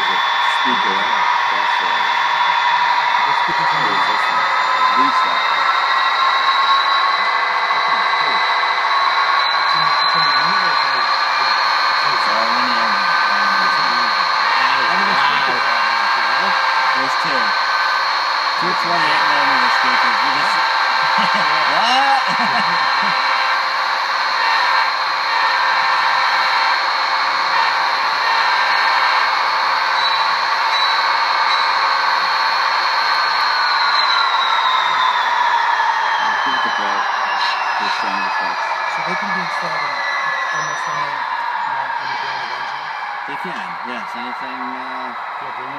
speaker. That's uh, The speaker's what in this one? At least that. It's in, it's in the unit or is it? It's all in the engine. How many speakers are there up here? There's two. Two 28 millimeter speakers. Sound effects. So they can be installed in almost any, uh, any brand of engine? They can, yes. Anything. Uh, Yeah.